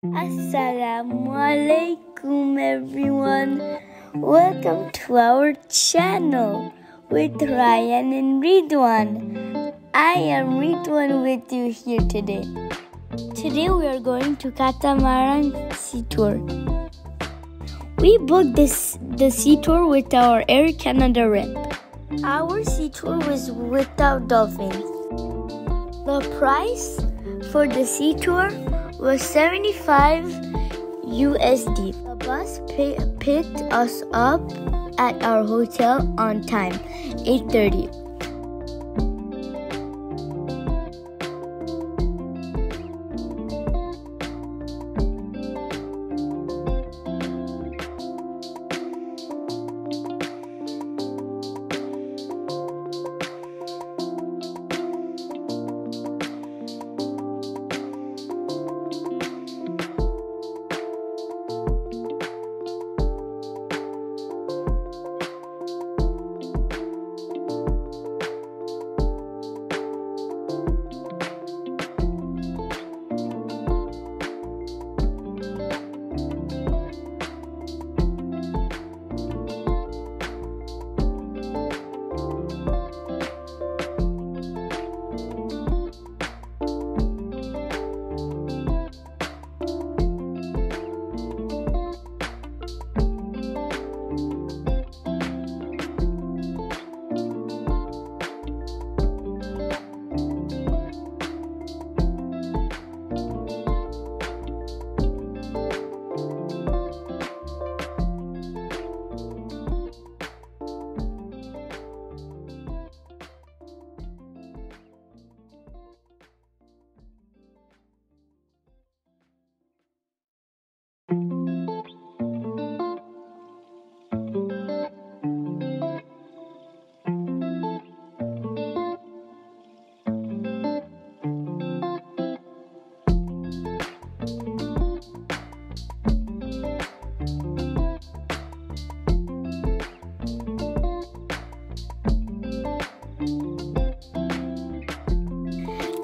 Assalamualaikum everyone. Welcome to our channel with Ryan and Ridwan. I am Ridwan with you here today. Today we are going to Catamaran Sea Tour. We booked this the sea tour with our Air Canada rep. Our sea tour was without dolphins. The price for the sea tour was 75 USD. The bus picked us up at our hotel on time, 8:30.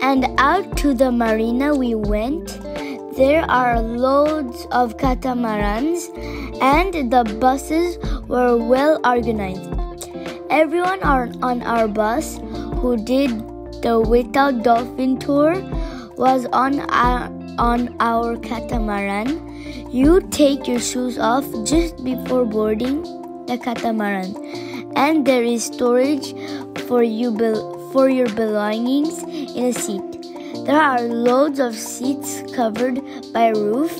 And out to the marina we went. There are loads of catamarans, and the buses were well organized. Everyone on our bus who did the Without Dolphin tour was on our, on our catamaran. You take your shoes off just before boarding the catamaran, and there is storage for you for your belongings in a seat. There are loads of seats covered by a roof,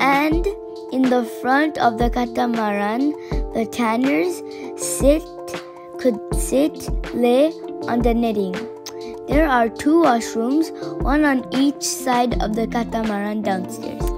and in the front of the catamaran, the tanners sit could sit lay on the netting. There are two washrooms, one on each side of the catamaran downstairs.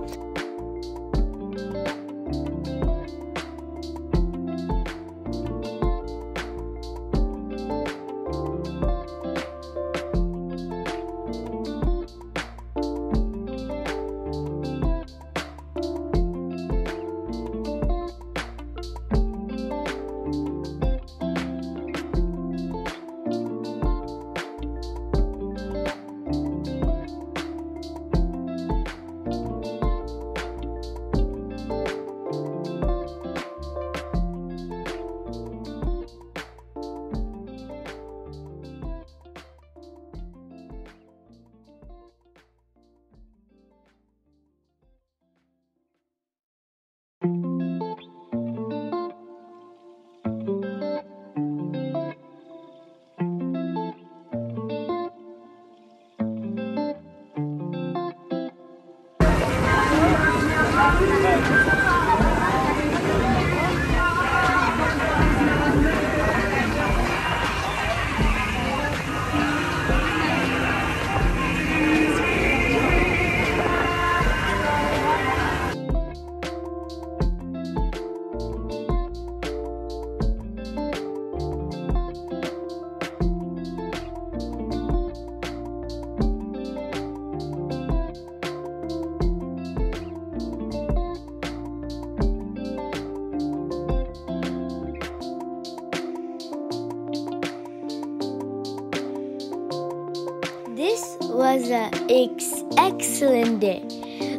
Was an ex- excellent day.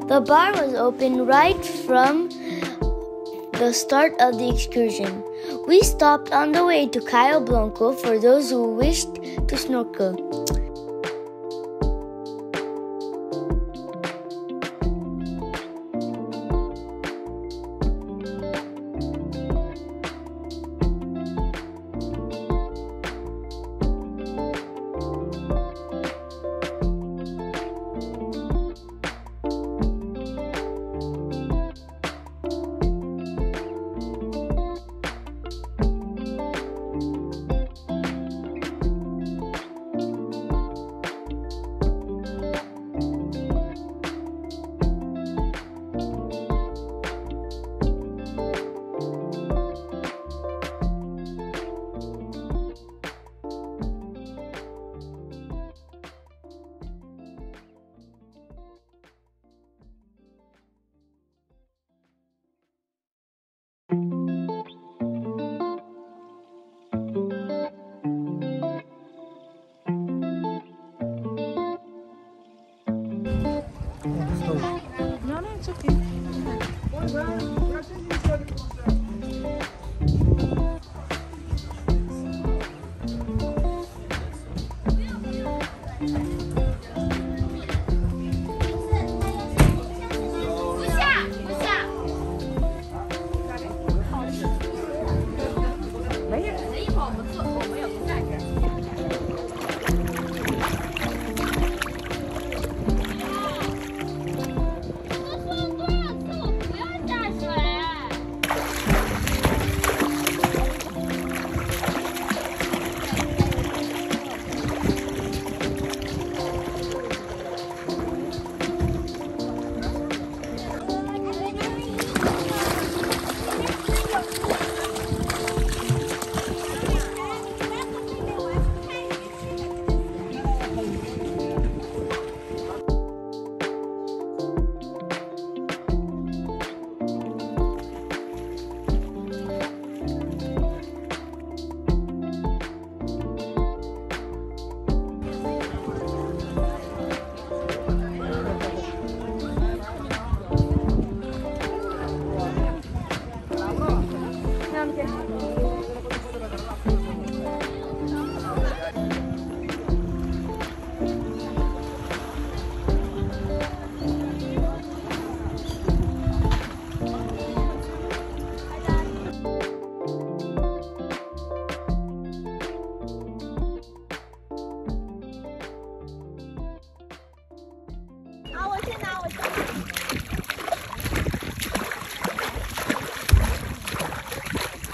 The bar was open right from the start of the excursion. We stopped on the way to Cayo Blanco for those who wished to snorkel.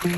妈。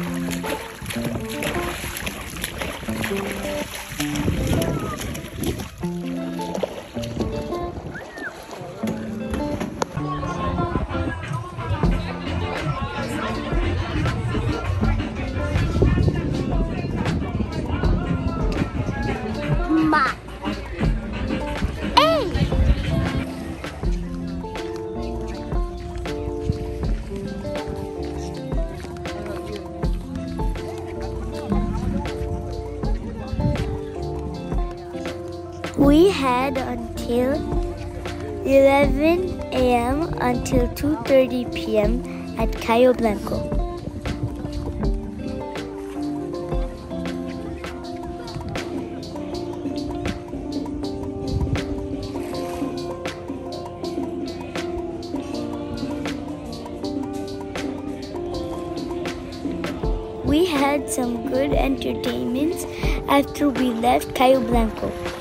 Until 11 a.m. until 2:30 p.m. at Cayo Blanco. We had some good entertainments after we left Cayo Blanco.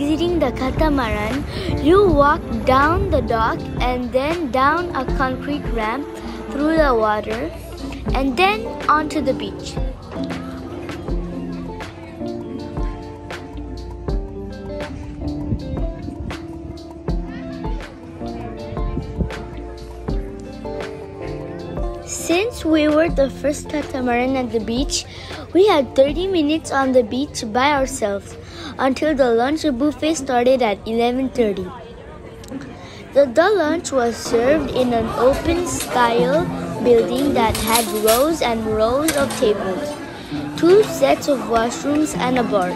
Exiting the catamaran, you walk down the dock and then down a concrete ramp through the water and then onto the beach. Since we were the first catamaran at the beach, We had 30 minutes on the beach by ourselves until the lunch buffet started at 11:30. The, the lunch was served in an open style building that had rows and rows of tables, two sets of washrooms and a bar.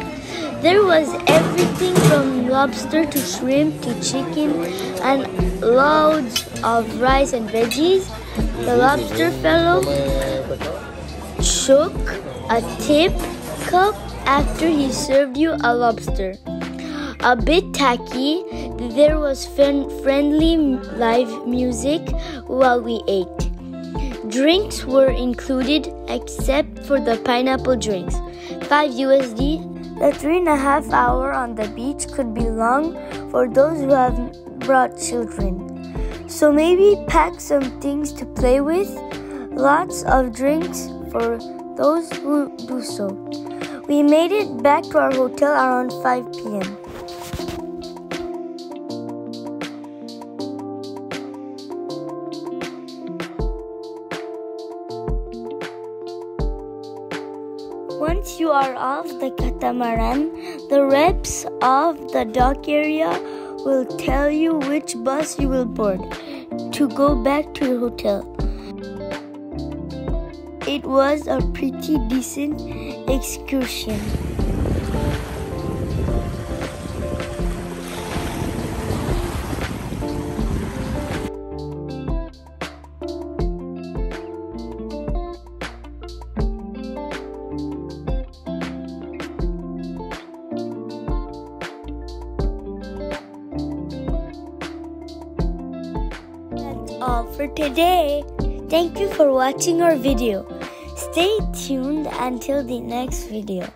There was everything from lobster to shrimp to chicken and loads of rice and veggies. The lobster fellow shook a tip cup after he served you a lobster. A bit tacky, there was friendly live music while we ate. Drinks were included except for the pineapple drinks. 5 USD. The three and a half hour on the beach could be long for those who have brought children. So maybe pack some things to play with. Lots of drinks for those who do so. We made it back to our hotel around 5 p.m. Once you are off the catamaran, the reps of the dock area will tell you which bus you will board to go back to your hotel. It was a pretty decent excursion. That's all for today. Thank you for watching our video. Stay tuned until the next video.